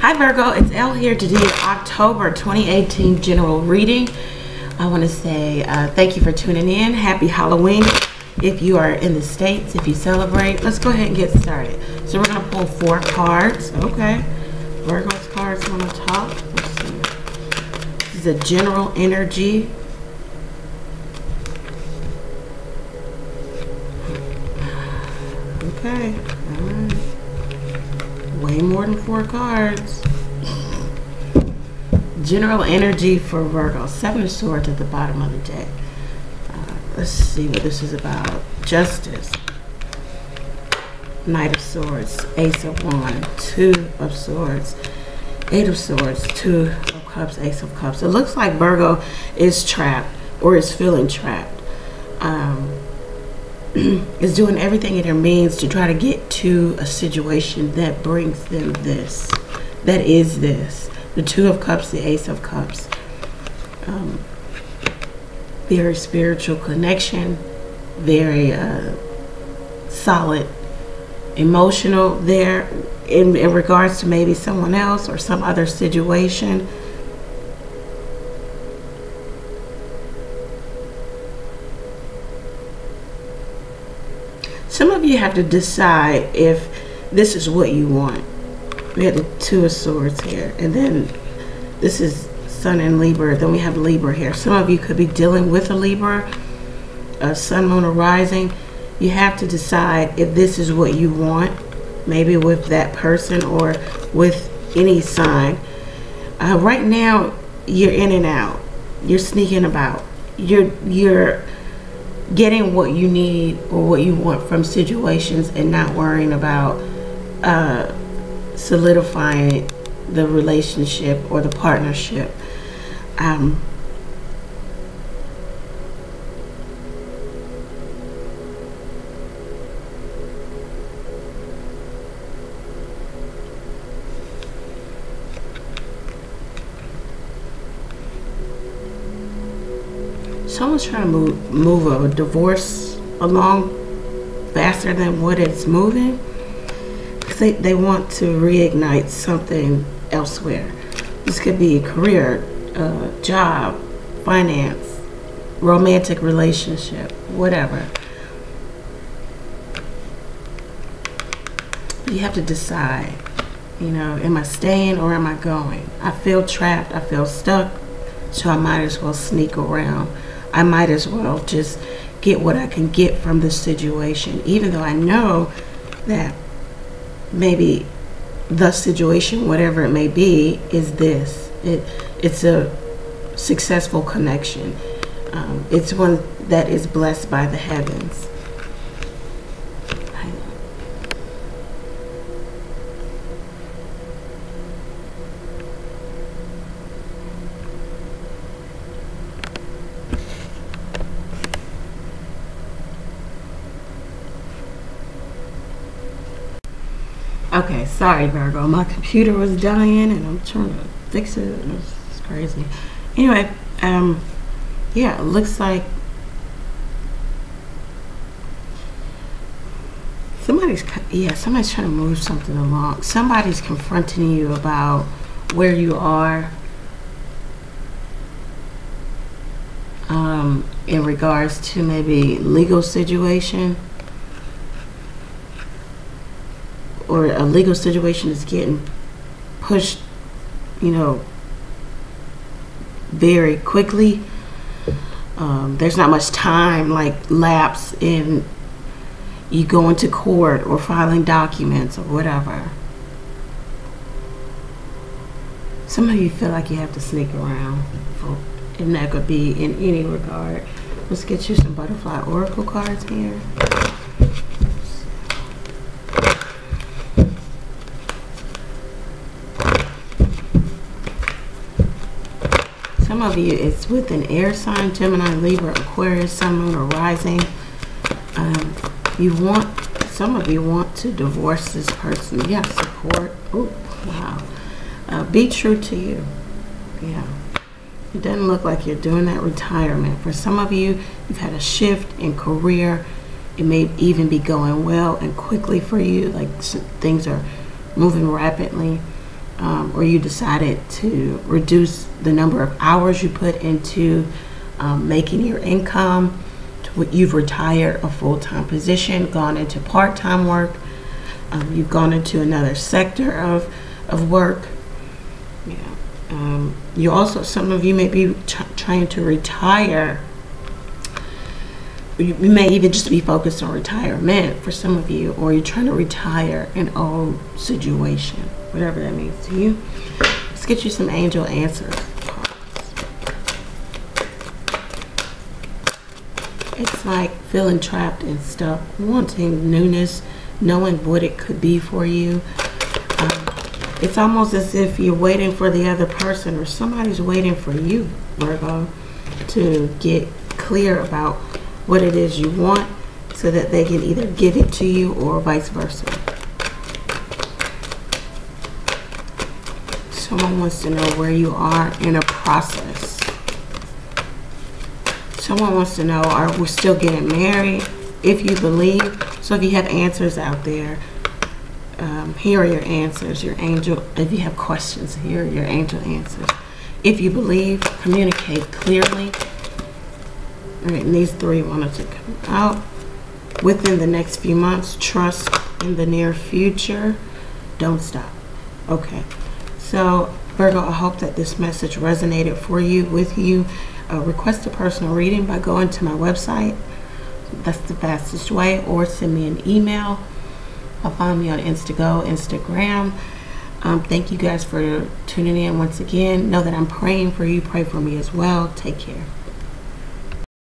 Hi Virgo, it's Elle here to do your October 2018 general reading. I want to say uh, thank you for tuning in. Happy Halloween. If you are in the States, if you celebrate, let's go ahead and get started. So we're going to pull four cards. Okay. Virgo's cards on the top. This is a general energy. Okay. All right. More than four cards. General energy for Virgo. Seven of Swords at the bottom of the deck. Uh, let's see what this is about. Justice. Knight of Swords. Ace of Wands. Two of Swords. Eight of Swords. Two of Cups. Ace of Cups. It looks like Virgo is trapped or is feeling trapped. Um, is doing everything in their means to try to get to a situation that brings them this. That is this. The Two of Cups, the Ace of Cups. Um, very spiritual connection, very uh, solid, emotional there in, in regards to maybe someone else or some other situation. You have to decide if this is what you want. We had Two of Swords here, and then this is Sun and Libra. Then we have Libra here. Some of you could be dealing with a Libra, a Sun, Moon, or Rising. You have to decide if this is what you want, maybe with that person or with any sign. Uh, right now, you're in and out. You're sneaking about. You're you're getting what you need or what you want from situations and not worrying about uh, solidifying the relationship or the partnership. Um, someone's trying to move move a divorce along faster than what it's moving they, they want to reignite something elsewhere. This could be a career uh, job finance romantic relationship whatever. You have to decide you know am i staying or am i going? I feel trapped i feel stuck so i might as well sneak around I might as well just get what I can get from this situation, even though I know that maybe the situation, whatever it may be, is this. It it's a successful connection. Um, it's one that is blessed by the heavens. Okay, sorry Virgo. My computer was dying and I'm trying to fix it. It's crazy. Anyway, um, yeah, it looks like somebody's yeah somebody's trying to move something along. Somebody's confronting you about where you are um, in regards to maybe legal situation. Or a legal situation is getting pushed, you know, very quickly. Um, there's not much time like lapse in you going to court or filing documents or whatever. Some of you feel like you have to sneak around, and that could be in any regard. Let's get you some butterfly oracle cards here. Some of you, it's with an air sign, Gemini, Libra, Aquarius, Sun, Moon, or Rising. Um, you want, some of you want to divorce this person. Yeah, support. Oh, wow. Uh, be true to you. Yeah. It doesn't look like you're doing that retirement. For some of you, you've had a shift in career. It may even be going well and quickly for you. Like things are moving rapidly. Um, or you decided to reduce the number of hours you put into um, making your income, you've retired a full-time position, gone into part-time work, um, you've gone into another sector of, of work. Yeah. Um, you also, some of you may be trying to retire. You you may even just be focused on retirement for some of you, or you're trying to retire an old situation, whatever that means to you. Let's get you some angel answers. It's like feeling trapped and stuck, wanting newness, knowing what it could be for you. Um, it's almost as if you're waiting for the other person or somebody's waiting for you, Virgo, to get clear about what it is you want so that they can either give it to you or vice versa. Someone wants to know where you are in a process. Someone wants to know, are we still getting married? If you believe, so if you have answers out there, um, here are your answers, your angel. If you have questions, here are your angel answers. If you believe, communicate clearly. All right, and these three wanted to come out within the next few months. Trust in the near future. Don't stop. Okay. So, Virgo, I hope that this message resonated for you, with you. Uh, request a personal reading by going to my website. That's the fastest way, or send me an email. I'll find me on InstantGo, Instagram. Um, thank you guys for tuning in once again. Know that I'm praying for you. Pray for me as well. Take care.